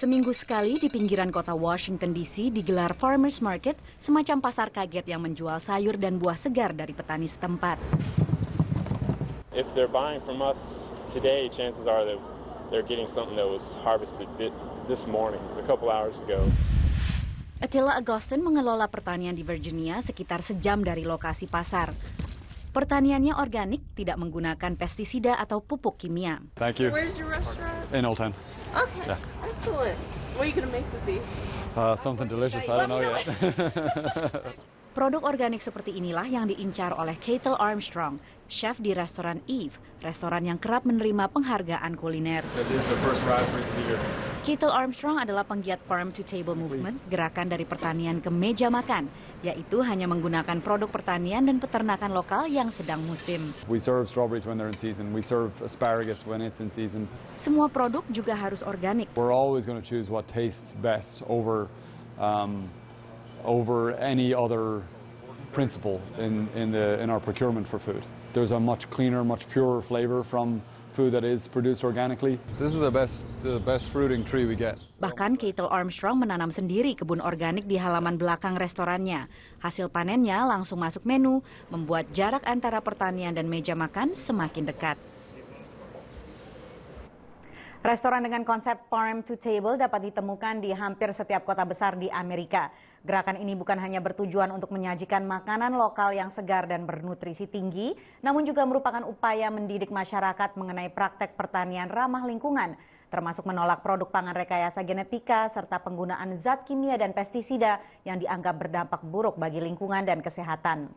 Seminggu sekali di pinggiran kota Washington DC digelar Farmers Market, semacam pasar kaget yang menjual sayur dan buah segar dari petani setempat. If they're buying from us today, chances are that they're getting something that was harvested this morning, a couple hours ago. Attila Agustin mengelola pertanian di Virginia sekitar sejam dari lokasi pasar. Pertaniannya organik, tidak menggunakan pestisida atau pupuk kimia. Thank you. Where's your restaurant? In Old Town. Okay, Yeah. excellent. What are you gonna make with these? Uh, something delicious. I don't know yet. Produk organik seperti inilah yang diincar oleh Ketel Armstrong, chef di restoran Eve, restoran yang kerap menerima penghargaan kuliner. Ketel Armstrong adalah penggiat farm to table movement, gerakan dari pertanian ke meja makan, yaitu hanya menggunakan produk pertanian dan peternakan lokal yang sedang musim. we serve strawberries when they're in season. We serve asparagus when it's in season. Semua produk juga harus organik. We're always going to choose what tastes best over um, over any other principle in, in, the, in our procurement for food. There's a much cleaner, much purer flavor from food that is produced organically. This is the best, the best fruiting tree we get. Bahkan Ketel Armstrong menanam sendiri kebun organik di halaman belakang restorannya. Hasil panennya langsung masuk menu, membuat jarak antara pertanian dan meja makan semakin dekat. Restoran dengan konsep farm to table dapat ditemukan di hampir setiap kota besar di Amerika. Gerakan ini bukan hanya bertujuan untuk menyajikan makanan lokal yang segar dan bernutrisi tinggi, namun juga merupakan upaya mendidik masyarakat mengenai praktek pertanian ramah lingkungan, termasuk menolak produk pangan rekayasa genetika serta penggunaan zat kimia dan pestisida yang dianggap berdampak buruk bagi lingkungan dan kesehatan.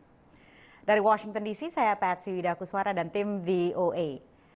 Dari Washington DC, saya Patsy Widakuswara dan tim VOA.